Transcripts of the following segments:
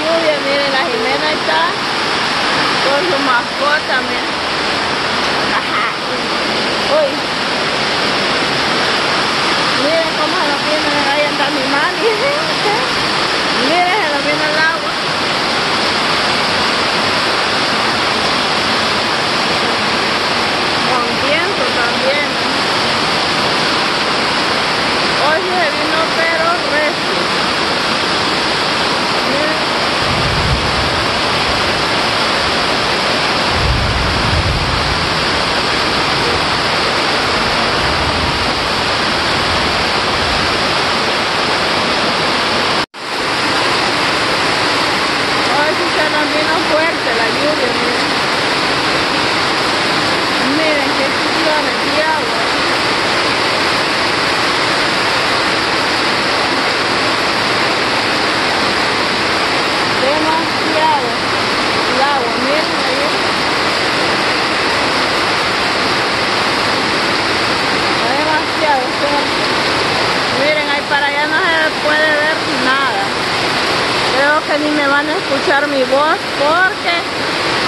lluvia, miren, la Jimena está con su mascota, miren. Uy. Miren cómo se nos viene, ahí anda mi mami. miren, se nos viene el agua. Con viento también. Hoy se vino pero recio. Miren. Hoy sí se nos vino fuerte la lluvia, miren. Miren qué chillones de agua. Demasiado el agua, miren ahí. Está demasiado fuerte. Miren, ahí para allá no se puede ver nada. Creo que ni me van a escuchar mi voz porque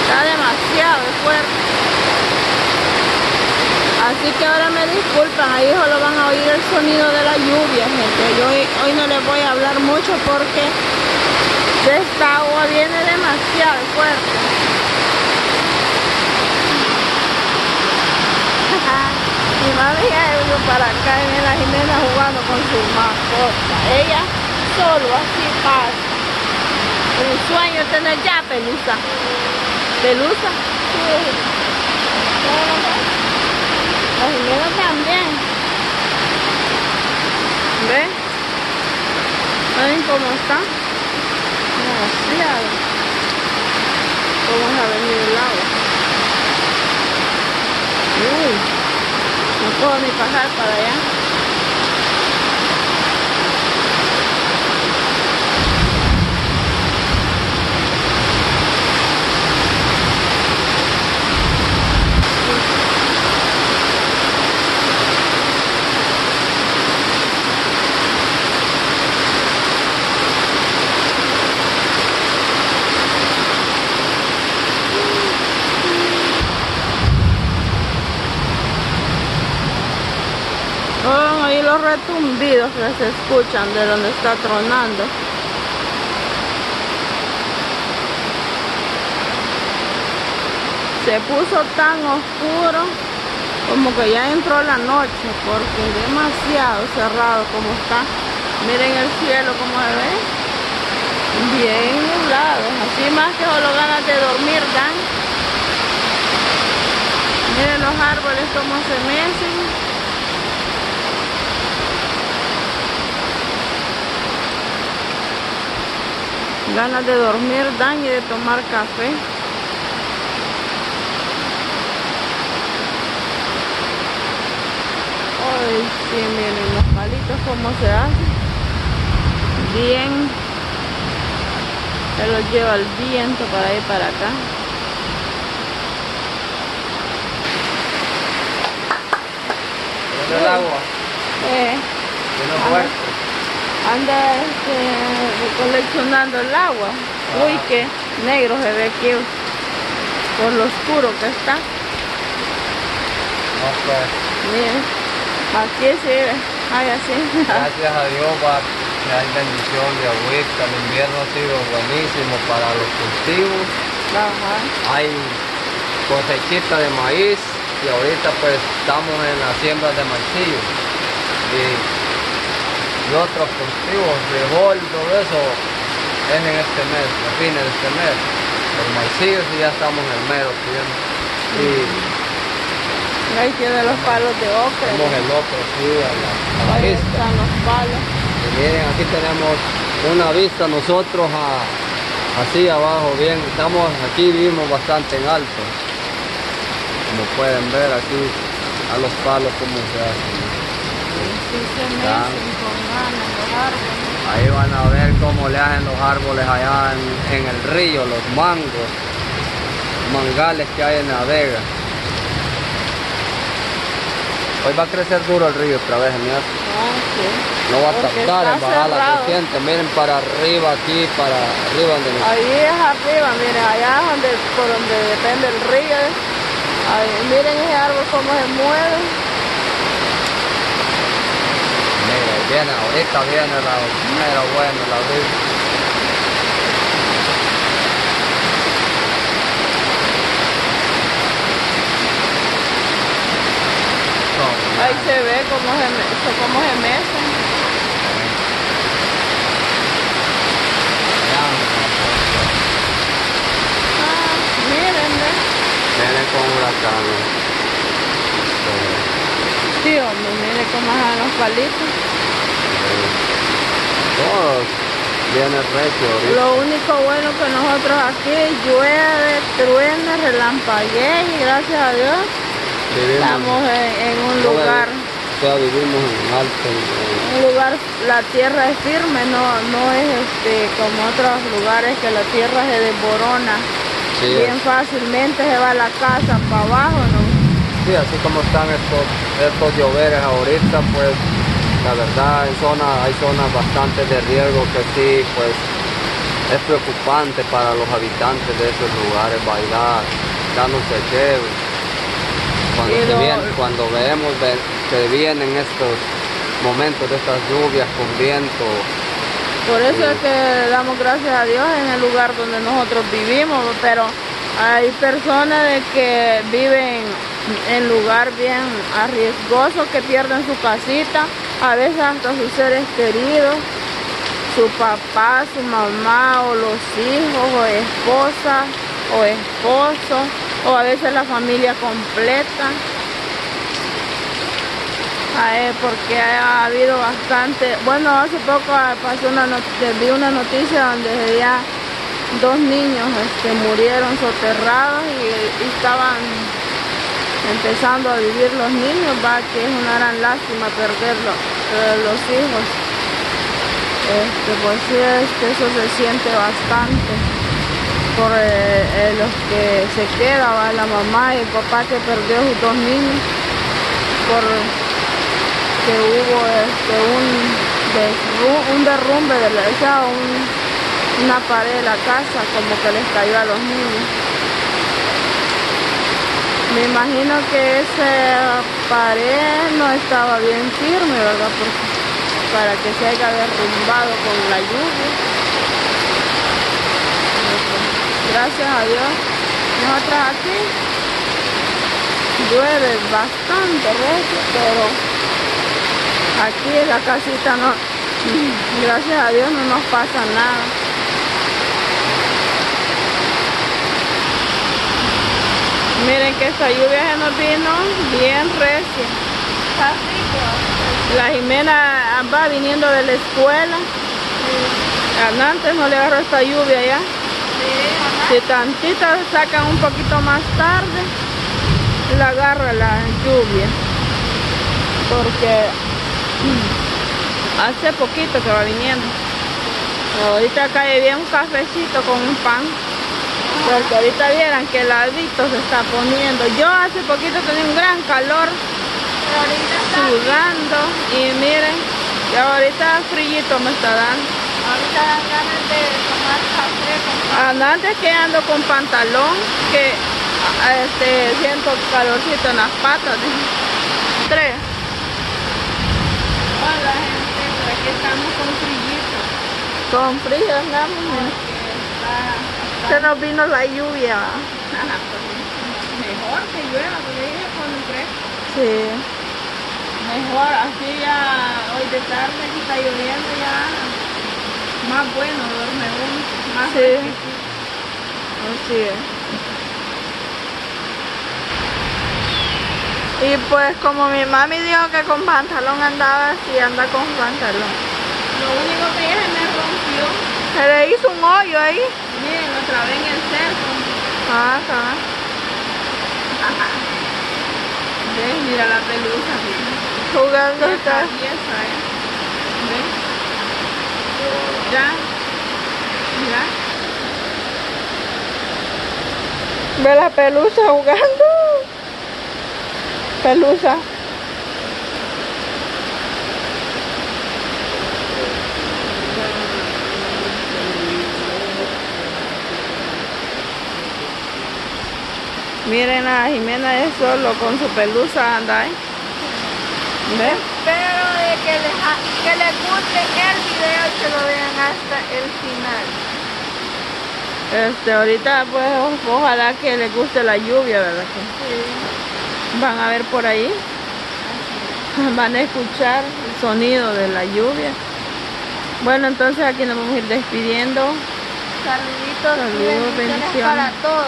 está demasiado fuerte. Así que ahora me disculpan, ahí solo van a oír el sonido de la lluvia, gente. Yo hoy, hoy no les voy a hablar mucho porque esta agua viene demasiado fuerte. Mi mami ya vino para acá en la Jimena jugando con su mascota. Ella solo así pasa. El sueño tener ya pelusa. ¿Pelusa? Sí. Jimena también. ¿Ven? ¿Ven cómo está? Demasiado. ¿Cómo se ha venido el agua? Uy, no puedo ni pasar para allá. Oigan ahí retumbidos que se escuchan de donde está tronando. Se puso tan oscuro como que ya entró la noche porque demasiado cerrado como está. Miren el cielo como se ve. Bien nublado. Así más que solo ganas de dormir dan. Miren los árboles como se mecen. Ganas de dormir dan y de tomar café. Ay, sí, miren los palitos cómo se hacen. Bien. Se los lleva el viento para ir para acá. ¿Dónde el agua? Eh, Viene Ajá. fuerte. Anda este, recoleccionando el agua. Uy, qué negro se ve aquí por lo oscuro que está. No, pues, Miren, aquí sí, ay así. gracias a Dios va, que hay bendición de agüita. El invierno ha sido buenísimo para los cultivos. Ajá. Hay cosechita de maíz y ahorita pues estamos en las siembras de maicillo. Y, y otros cultivos, frijol, todo eso es en este mes, a fines de este mes. El maicillo sí ya estamos en el mero tiempo. Y Ahí tiene los palos de ocre. tenemos el otro sí a la, a la Ahí vista. están los palos. Y miren, aquí tenemos una vista nosotros a, así abajo, bien, estamos aquí vivimos bastante en alto. Como pueden ver aquí a los palos como se hacen. Ahí van a ver cómo le hacen los árboles allá en, en el río, los mangos, mangales que hay en la vega. Hoy va a crecer duro el río otra vez. No va a tardar en bajar la creciente. Miren para arriba aquí, para arriba donde Ahí es arriba, miren, allá es donde, por donde depende el río. Ahí, miren ese árbol cómo se mueve. Mira, viene, ahorita viene la mera buena, la. No, Ahí se ve cómo se, me- cómo se mecen. Ah, miren, ¿ve? Vienen con huracanes. Sí, hombre, miren cómo son los palitos. Viene recio. Lo único bueno que nosotros aquí llueve, truena, relampaguea y gracias a Dios Vivimos, estamos en, en un lugar, O sea, vivimos en alto. en- un lugar, la tierra es firme, no, no es este como otros lugares que la tierra se desborona. Sí, Bien fácilmente se va la casa para abajo, ¿no? sí, así como están estos, estos lloveres ahorita, pues la verdad en zona, hay zonas bastante de riesgo que sí, pues es preocupante para los habitantes de esos lugares bailar, sé qué. Cuando, se viene- cuando vemos ve- que vienen estos momentos de estas lluvias con viento, Por eso es que damos gracias a Dios en el lugar donde nosotros vivimos, pero hay personas de que viven en lugar bien arriesgoso, que pierden su casita, a veces hasta sus seres queridos, su papá, su mamá o los hijos o esposa o esposo o a veces la familia completa. Porque ha habido bastante, bueno, hace poco ah, pasó una vi una noticia donde ya dos niños este, murieron soterrados y estaban empezando a vivir los niños, va, que es una gran lástima perderlo, eh, los hijos. Este, pues sí, este, eso se siente bastante por eh, eh, los que se queda, va, la mamá y el papá que perdió sus dos niños por que hubo este, un, derru- un derrumbe de la, o una pared de la casa como que les cayó a los niños. Me imagino que esa pared no estaba bien firme, ¿verdad? Para que se haya derrumbado con la lluvia. Gracias a Dios. Nosotros aquí llueve bastante recio, pero aquí en la casita no, gracias a Dios no nos pasa nada. Miren que esta lluvia se nos vino bien recia. La Jimena va viniendo de la escuela. Antes no le agarró esta lluvia ya. Si tantito sacan un poquito más tarde, la agarra la lluvia. Porque hace poquito que va viniendo. Ahorita cae bien un cafecito con un pan. Porque ahorita vieran que heladito se está poniendo. Yo hace poquito tenía un gran calor sudando y miren, y ahorita frillito me está dando. Ahorita dan ganas de tomar café con Ah, Antes que ando con pantalón, que ah, este, siento calorcito en las patas. Tres. Hola gente, por aquí estamos con frillito. Con frío andamos. Porque está, Se nos vino la lluvia. Ajá, pues, mejor que llueva, porque dije con fresco. Sí. Mejor, así ya hoy de tarde que está lloviendo ya más bueno duerme uno, más Sí. Así es. Y pues como mi mami dijo que con pantalón andaba, sí anda con pantalón. Lo único que ella me rompió, Se le hizo un hoyo ahí. Vez en el cerco. Acá. Ajá. ¿Ves? Mira la pelusa, mira. Jugando está. ¿eh? ¿Ves? Ya. Mira. Ve la pelusa jugando. Pelusa. Miren a Jimena es solo con su pelusa anda ahí. ¿Ve? Espero de que les, ha- que les guste el video y que lo vean hasta el final. Este, ahorita pues ojalá que les guste la lluvia, ¿verdad? Sí. van a ver por ahí. Van a escuchar el sonido de la lluvia. Bueno, entonces aquí nos vamos a ir despidiendo. Saluditos Saludos, bendiciones bendiciones. para todos.